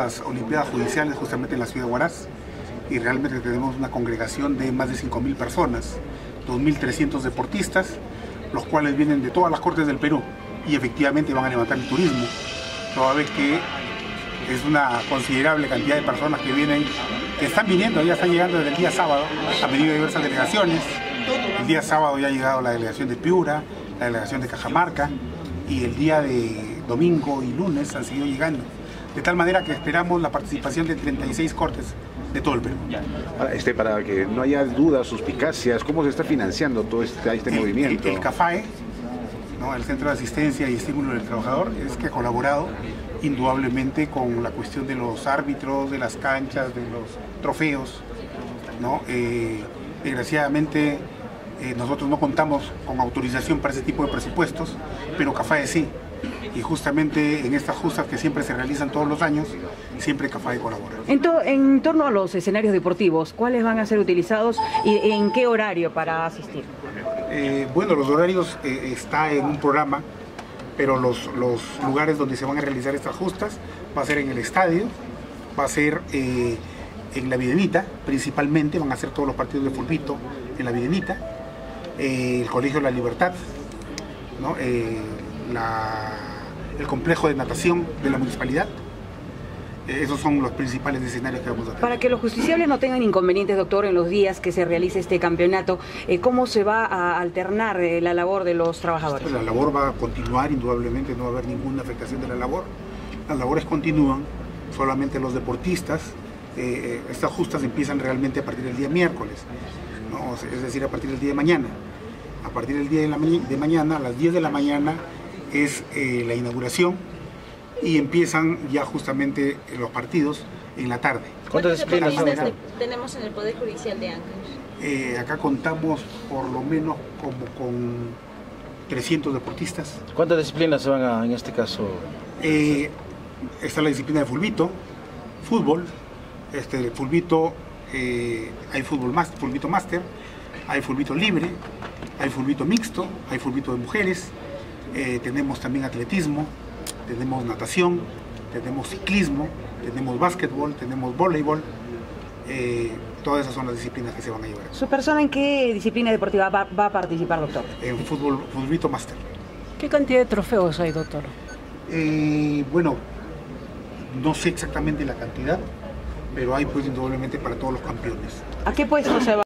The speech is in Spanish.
las Olimpiadas Judiciales justamente en la ciudad de Huaraz y realmente tenemos una congregación de más de 5.000 personas, 2.300 deportistas, los cuales vienen de todas las cortes del Perú y efectivamente van a levantar el turismo, toda vez que es una considerable cantidad de personas que vienen, que están viniendo, ya están llegando desde el día sábado, a venido diversas delegaciones. El día sábado ya ha llegado la delegación de Piura, la delegación de Cajamarca y el día de domingo y lunes han seguido llegando de tal manera que esperamos la participación de 36 cortes de todo el Perú. Este, para que no haya dudas, suspicacias, ¿cómo se está financiando todo este, este movimiento? El, CAFAE, ¿no? el Centro de Asistencia y Estímulo del Trabajador, es que ha colaborado indudablemente con la cuestión de los árbitros, de las canchas, de los trofeos. ¿no? Eh, desgraciadamente eh, nosotros no contamos con autorización para ese tipo de presupuestos, pero CAFAE sí y justamente en estas justas que siempre se realizan todos los años, siempre CAFAE colabora. En, en torno a los escenarios deportivos, ¿cuáles van a ser utilizados y en qué horario para asistir? Eh, bueno, los horarios eh, está en un programa, pero los, los, lugares donde se van a realizar estas justas va a ser en el estadio, va a ser eh, en la Videnita, principalmente, van a ser todos los partidos de fulbito en la Videnita, el Colegio de la Libertad, ¿no? El complejo de natación de la municipalidad. Eh, esos son los principales escenarios que vamos a tener. Para que los justiciables no tengan inconvenientes, doctor, en los días que se realice este campeonato, eh, ¿cómo se va a alternar eh, la labor de los trabajadores? La labor va a continuar, indudablemente no va a haber ninguna afectación de la labor. Las labores continúan, solamente los deportistas, estas justas empiezan realmente a partir del día miércoles, es decir, a partir del día de mañana. A partir del día de, de mañana, a las 10 de la mañana, es eh, la inauguración y empiezan ya justamente los partidos en la tarde. ¿Cuántas disciplinas tenemos en el Poder Judicial de Áncash? Eh, acá contamos por lo menos como con 300 deportistas. ¿Cuántas disciplinas se van a, en este caso? Eh, está la disciplina de fulbito, fútbol, este, fulbito, hay fútbol master, fulbito máster, hay fulbito libre, hay fulbito mixto, hay fulbito de mujeres, eh, tenemos también atletismo, tenemos natación, tenemos ciclismo, tenemos básquetbol, tenemos voleibol. Eh, todas esas son las disciplinas que se van a llevar. ¿Su persona en qué disciplina deportiva va, a participar, doctor? En fútbol, futbolito máster. ¿Qué cantidad de trofeos hay, doctor? Eh, bueno, no sé exactamente la cantidad, pero hay pues indudablemente para todos los campeones. ¿A qué puesto se va?